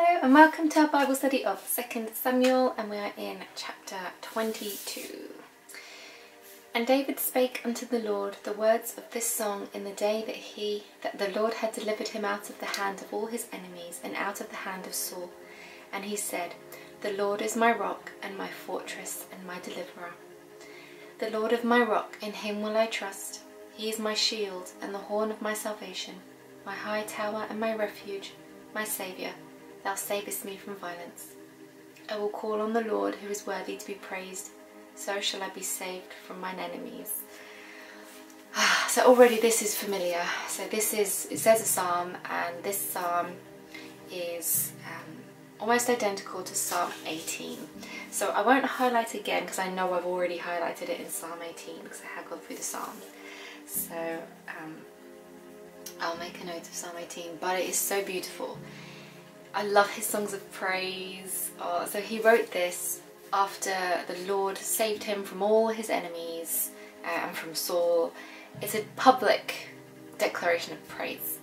Hello and welcome to our Bible study of 2 Samuel and we are in chapter 22. And David spake unto the Lord the words of this song in the day that he, that the Lord had delivered him out of the hand of all his enemies and out of the hand of Saul. And he said, The Lord is my rock and my fortress and my deliverer. The Lord of my rock, in him will I trust. He is my shield and the horn of my salvation, my high tower and my refuge, my Saviour. Thou savest me from violence. I will call on the Lord who is worthy to be praised. So shall I be saved from mine enemies. So already this is familiar. So this is, it says a psalm and this psalm is um, almost identical to Psalm 18. So I won't highlight again because I know I've already highlighted it in Psalm 18 because I have gone through the Psalms. So um, I'll make a note of Psalm 18, but it is so beautiful. I love his songs of praise. Oh, so he wrote this after the Lord saved him from all his enemies uh, and from Saul. It's a public declaration of praise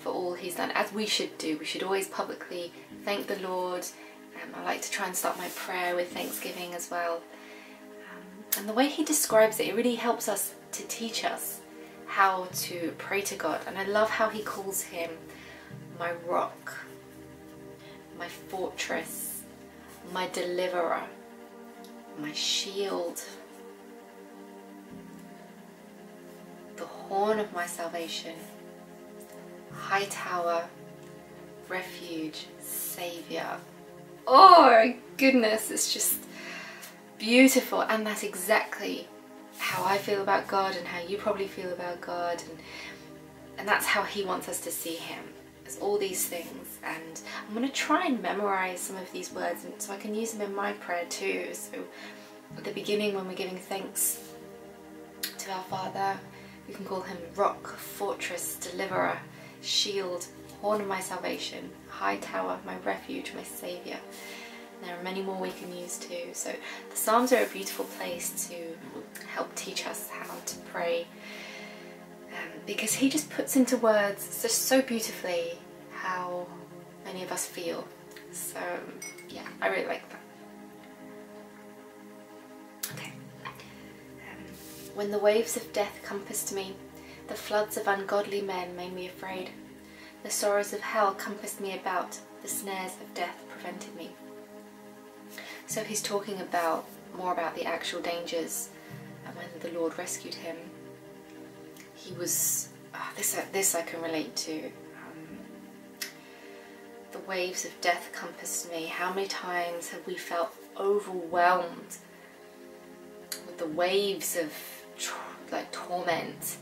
for all he's done, as we should do. We should always publicly thank the Lord. Um, I like to try and start my prayer with thanksgiving as well. Um, and the way he describes it, it really helps us to teach us how to pray to God. And I love how he calls him my rock, my fortress, my deliverer, my shield, the horn of my salvation, high tower, refuge, saviour. Oh goodness, it's just beautiful. And that's exactly how I feel about God and how you probably feel about God. And and that's how he wants us to see him all these things and I'm going to try and memorize some of these words and so I can use them in my prayer too. So at the beginning when we're giving thanks to our Father we can call him rock, fortress, deliverer, shield, horn of my salvation, high tower, my refuge, my saviour. There are many more we can use too. So the Psalms are a beautiful place to help teach us how to pray because he just puts into words just so beautifully how many of us feel. So yeah, I really like that. Okay. Um, when the waves of death compassed me, the floods of ungodly men made me afraid. The sorrows of hell compassed me about, the snares of death prevented me. So he's talking about more about the actual dangers and when the Lord rescued him. He was oh, this. Uh, this I can relate to. Um, the waves of death compassed me. How many times have we felt overwhelmed with the waves of like torment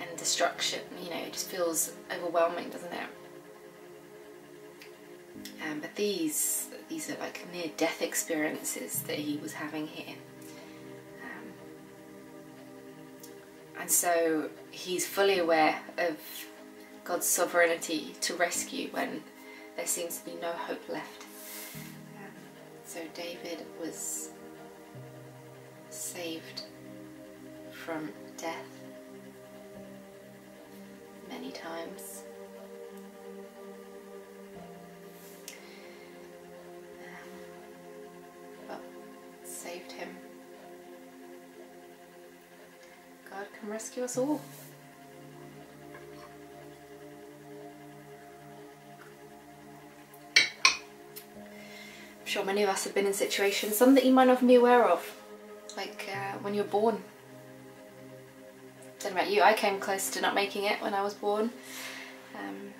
and destruction? You know, it just feels overwhelming, doesn't it? Um, but these these are like near death experiences that he was having here. And so he's fully aware of God's sovereignty to rescue when there seems to be no hope left. Um, so David was saved from death many times. saved him. God can rescue us all. I'm sure many of us have been in situations, some that you might not be aware of, like uh, when you're born. Don't know about you, I came close to not making it when I was born. Um,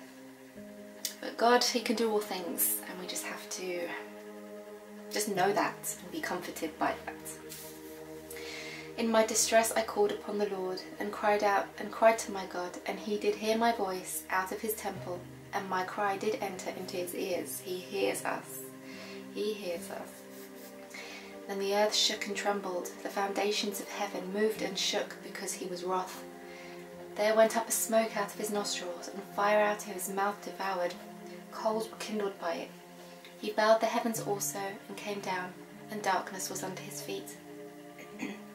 but God, He can do all things, and we just have to just know that and be comforted by that. In my distress I called upon the Lord and cried out and cried to my God, and he did hear my voice out of his temple, and my cry did enter into his ears. He hears us. He hears us. Then the earth shook and trembled, the foundations of heaven moved and shook because he was wroth. There went up a smoke out of his nostrils, and fire out of his mouth devoured. Coals were kindled by it. He bowed the heavens also and came down, and darkness was under his feet.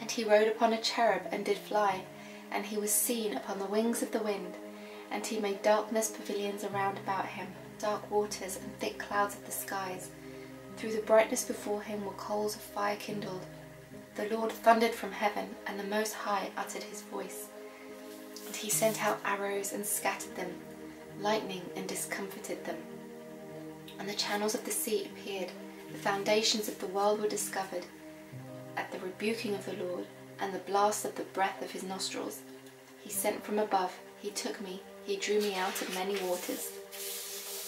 and he rode upon a cherub and did fly, and he was seen upon the wings of the wind, and he made darkness pavilions around about him, dark waters and thick clouds of the skies. Through the brightness before him were coals of fire kindled. The Lord thundered from heaven, and the Most High uttered his voice. And he sent out arrows and scattered them, lightning and discomfited them. And the channels of the sea appeared, the foundations of the world were discovered. At the rebuking of the Lord, and the blast of the breath of his nostrils, he sent from above, he took me, he drew me out of many waters.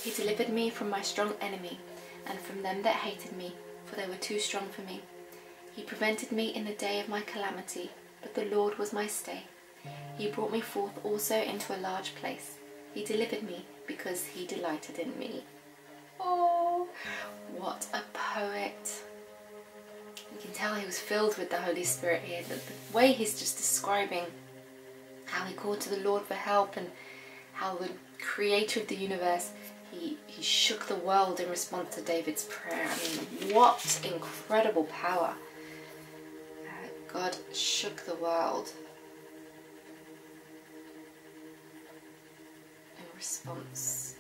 He delivered me from my strong enemy, and from them that hated me, for they were too strong for me. He prevented me in the day of my calamity, but the Lord was my stay. He brought me forth also into a large place. He delivered me because he delighted in me. Oh, what a poet! You can tell he was filled with the Holy Spirit here. The, the way he's just describing how he called to the Lord for help and how the creator of the universe he, he shook the world in response to David's prayer. I mean, what incredible power. Uh, God shook the world in response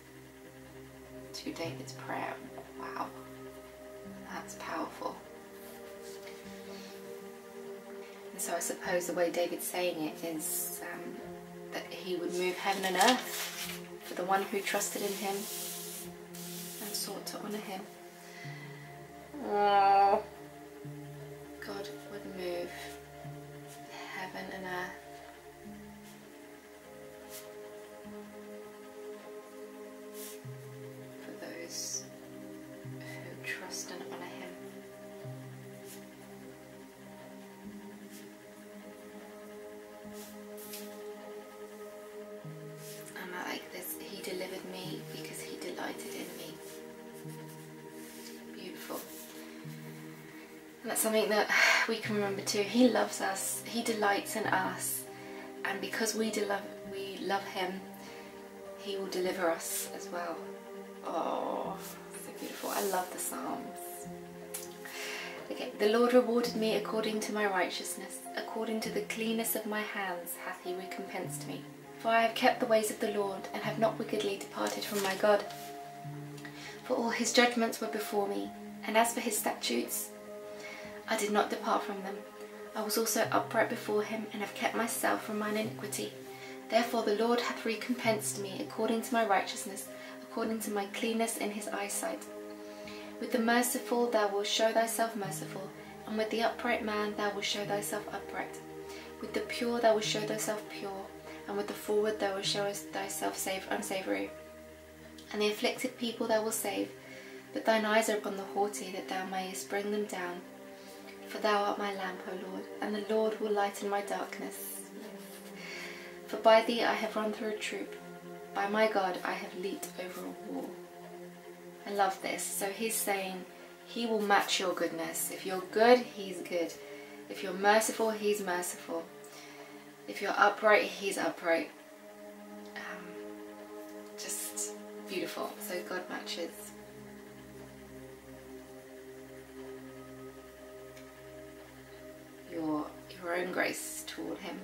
to David's prayer. Wow, that's powerful. So I suppose the way David's saying it is um, that he would move heaven and earth for the one who trusted in him and sought to honour him. Oh, God would move heaven and earth. That's something that we can remember too. He loves us. He delights in us. And because we, love, we love him, he will deliver us as well. Oh, so beautiful. I love the Psalms. Okay, the Lord rewarded me according to my righteousness, according to the cleanness of my hands hath he recompensed me. For I have kept the ways of the Lord, and have not wickedly departed from my God. For all his judgments were before me, and as for his statutes, I did not depart from them. I was also upright before him, and have kept myself from mine iniquity. Therefore the Lord hath recompensed me according to my righteousness, according to my cleanness in his eyesight. With the merciful thou wilt show thyself merciful, and with the upright man thou wilt show thyself upright. With the pure thou wilt show thyself pure, and with the forward thou wilt show thyself save unsavoury. And the afflicted people thou wilt save, but thine eyes are upon the haughty, that thou mayest bring them down. For thou art my lamp, O Lord, and the Lord will lighten my darkness. For by thee I have run through a troop, by my God I have leaped over a wall. I love this. So he's saying he will match your goodness. If you're good, he's good. If you're merciful, he's merciful. If you're upright, he's upright. Um, just beautiful. So God matches. Own grace toward him.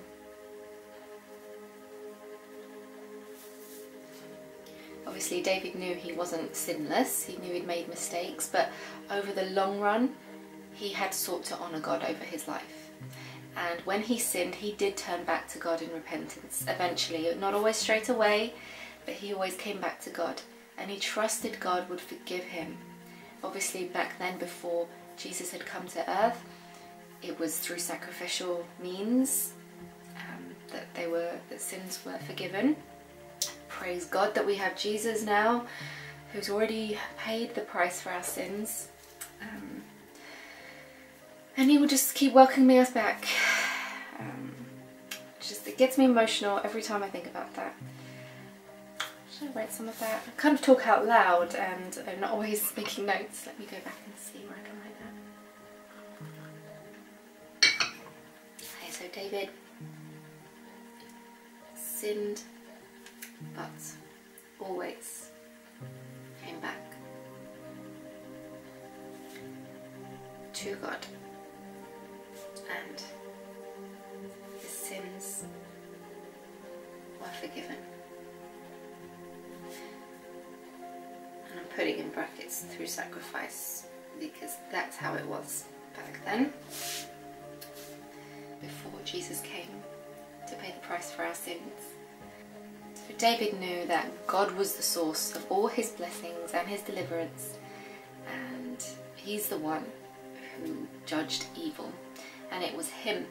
Obviously, David knew he wasn't sinless, he knew he'd made mistakes, but over the long run, he had sought to honour God over his life. And when he sinned, he did turn back to God in repentance eventually. Not always straight away, but he always came back to God. And he trusted God would forgive him. Obviously, back then, before Jesus had come to earth, it was through sacrificial means um, that they were that sins were forgiven. Praise God that we have Jesus now, who's already paid the price for our sins. Um, and he will just keep welcoming us back. Um, just it gets me emotional every time I think about that. Should I write some of that? I kind of talk out loud and I'm not always making notes. Let me go back and see where I can write So David sinned but always came back to God and his sins were forgiven. And I'm putting in brackets through sacrifice because that's how it was back then. Jesus came to pay the price for our sins. So David knew that God was the source of all his blessings and his deliverance and he's the one who judged evil and it was him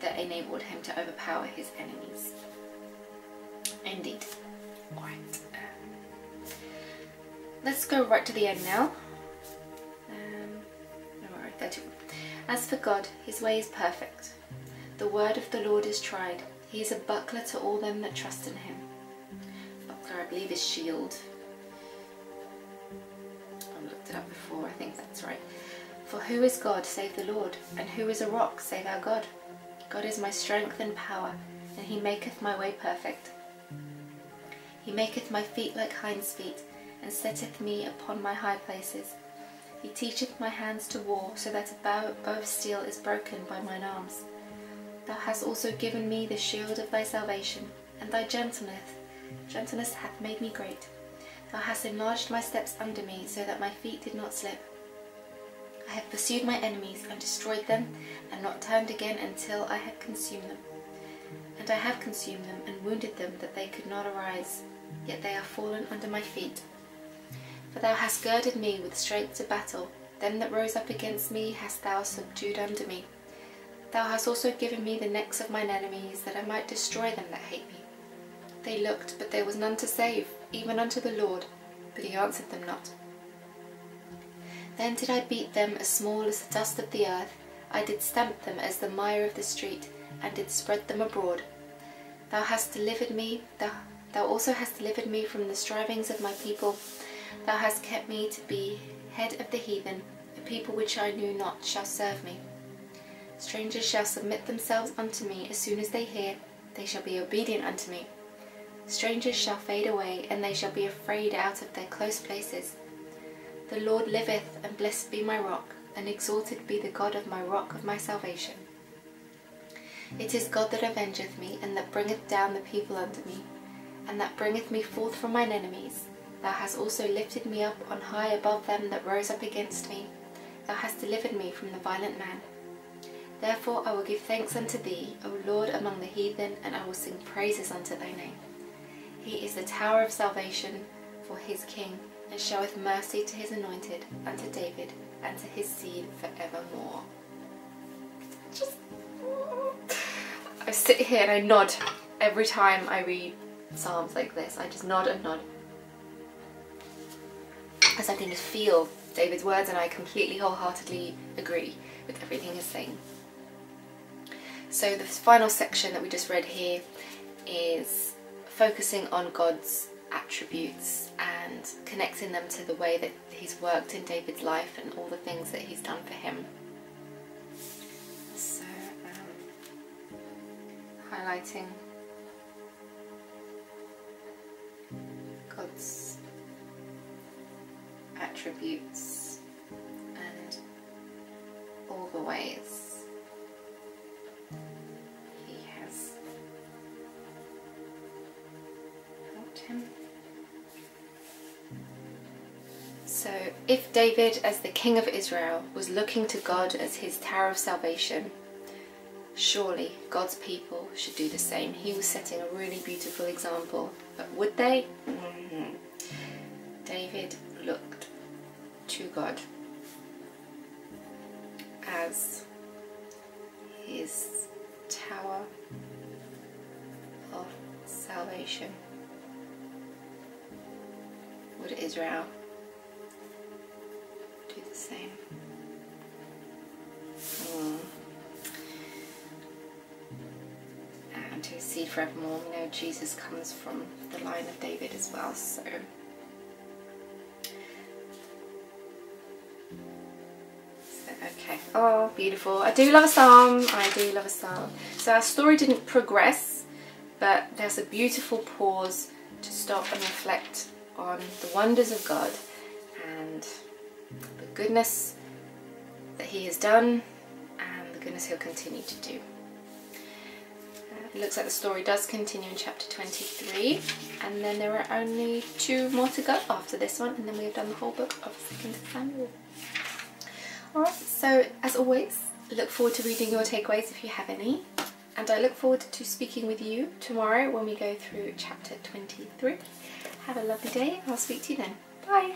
that enabled him to overpower his enemies. Indeed. Alright. Let's go right to the end now. Um, alright, 31. As for God, his way is perfect. The word of the Lord is tried. He is a buckler to all them that trust in him. Buckler, I believe, is shield. I looked it up before, I think that's right. For who is God save the Lord? And who is a rock save our God? God is my strength and power, and he maketh my way perfect. He maketh my feet like hinds' feet, and setteth me upon my high places. He teacheth my hands to war, so that a bow, bow of steel is broken by mine arms. Thou hast also given me the shield of thy salvation, and thy gentleness, gentleness hath made me great. Thou hast enlarged my steps under me, so that my feet did not slip. I have pursued my enemies and destroyed them, and not turned again until I had consumed them. And I have consumed them and wounded them that they could not arise, yet they are fallen under my feet. For thou hast girded me with strength to battle, them that rose up against me hast thou subdued under me. Thou hast also given me the necks of mine enemies, that I might destroy them that hate me. They looked, but there was none to save, even unto the Lord, but he answered them not. Then did I beat them as small as the dust of the earth, I did stamp them as the mire of the street, and did spread them abroad. Thou hast delivered me, thou, thou also hast delivered me from the strivings of my people. Thou hast kept me to be head of the heathen, a people which I knew not shall serve me. Strangers shall submit themselves unto me as soon as they hear, they shall be obedient unto me. Strangers shall fade away, and they shall be afraid out of their close places. The Lord liveth, and blessed be my rock, and exalted be the God of my rock of my salvation. It is God that avengeth me, and that bringeth down the people unto me, and that bringeth me forth from mine enemies. Thou hast also lifted me up on high above them that rose up against me. Thou hast delivered me from the violent man. Therefore I will give thanks unto thee, O Lord, among the heathen, and I will sing praises unto thy name. He is the tower of salvation for his king, and showeth mercy to his anointed, unto David, and to his seed forevermore. Just, I sit here and I nod every time I read psalms like this. I just nod and nod. As I can just feel David's words and I completely wholeheartedly agree with everything he's saying. So the final section that we just read here is focusing on God's attributes and connecting them to the way that he's worked in David's life and all the things that he's done for him. So, um, highlighting God's attributes if David, as the king of Israel, was looking to God as his tower of salvation, surely God's people should do the same. He was setting a really beautiful example. But would they? Mm-hmm. David looked to God as his tower of salvation. Would Israel the same? Mm. And to seed forevermore, we know Jesus comes from the line of David as well, so Okay. Oh, beautiful. I do love a psalm. I do love a psalm. So our story didn't progress, but there's a beautiful pause to stop and reflect on the wonders of God goodness that He has done and the goodness He'll continue to do. Uh, it looks like the story does continue in chapter 23 and then there are only two more to go after this one and then we have done the whole book of 2nd Samuel. Alright, so as always, look forward to reading your takeaways if you have any and I look forward to speaking with you tomorrow when we go through chapter 23. Have a lovely day, I'll speak to you then. Bye!